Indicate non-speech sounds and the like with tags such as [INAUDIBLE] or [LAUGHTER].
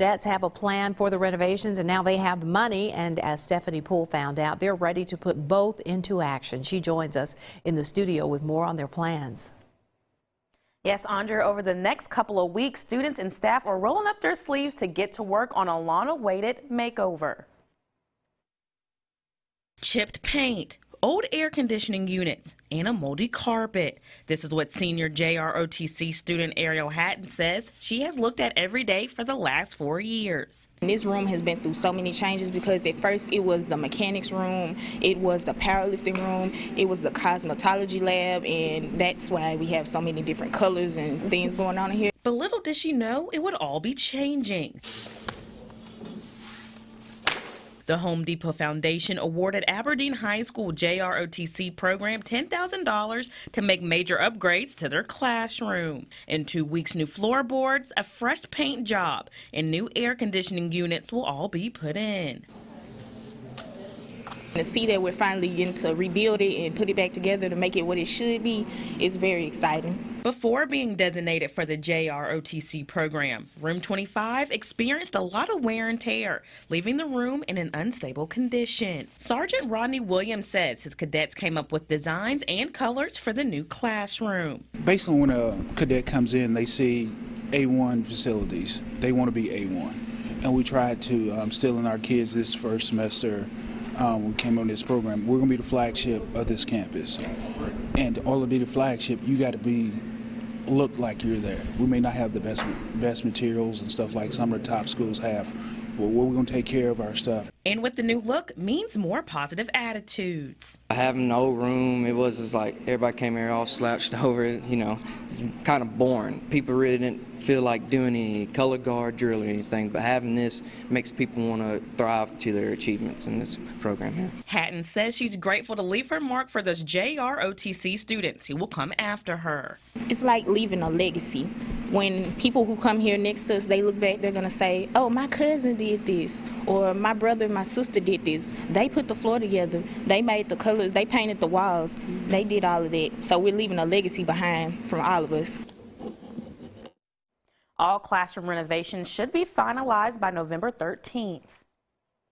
Cadets have a plan for the renovations and now they have the money. And as Stephanie Poole found out, they're ready to put both into action. She joins us in the studio with more on their plans. Yes, Andrea, over the next couple of weeks, students and staff are rolling up their sleeves to get to work on a long-awaited makeover. Chipped paint, old air conditioning units, and a moldy carpet. This is what senior JROTC student Ariel Hatton says she has looked at every day for the last four years. This room has been through so many changes because at first it was the mechanics room, it was the powerlifting room, it was the cosmetology lab, and that's why we have so many different colors and things going on in here. But little did she know it would all be changing. The Home Depot Foundation awarded Aberdeen High School JROTC program $10,000 to make major upgrades to their classroom. In two weeks, new floorboards, a fresh paint job, and new air conditioning units will all be put in. To see that we're finally getting to rebuild it and put it back together to make it what it should be is very exciting. Before being designated for the JROTC program, Room 25 experienced a lot of wear and tear, leaving the room in an unstable condition. Sergeant Rodney Williams says his cadets came up with designs and colors for the new classroom. Based on when a cadet comes in, they see A1 facilities. They want to be A1. And we tried to um, still in our kids this first semester um, we came on this program. We're going to be the flagship of this campus. And all to be the flagship, you got to be look like you're there. We may not have the best best materials and stuff like some of the top schools have, but we're going to take care of our stuff. And with the new look means more positive attitudes. I have no room, it was just like everybody came here all slouched [LAUGHS] over, you know, it's kind of boring. People really didn't feel like doing any color guard drill or anything, but having this makes people want to thrive to their achievements in this program here. Hatton says she's grateful to leave her mark for those JROTC students who will come after her. It's like leaving a legacy. When people who come here next to us, they look back, they're going to say, oh, my cousin did this, or my brother and my sister did this. They put the floor together. They made the colors. They painted the walls. They did all of that. So we're leaving a legacy behind from all of us. All classroom renovations should be finalized by November 13th.